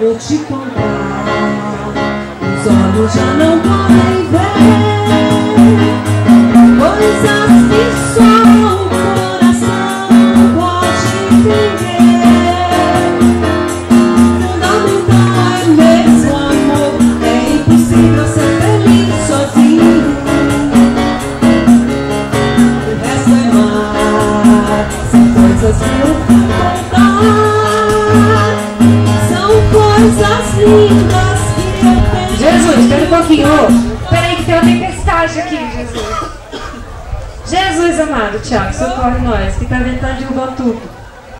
vou te contar. Os olhos já não podem ver coisas que só o coração pode entender. Fundamental é mesmo amor, é impossível ser feliz sozinho. O resto é mar, são coisas que eu fui coisas lindas que eu tenho. Jesus, espera um pouquinho. Ô, Peraí que tem uma tempestade aqui, Jesus. Jesus amado, Tiago, socorre nós, que tá ventando derrubar tudo.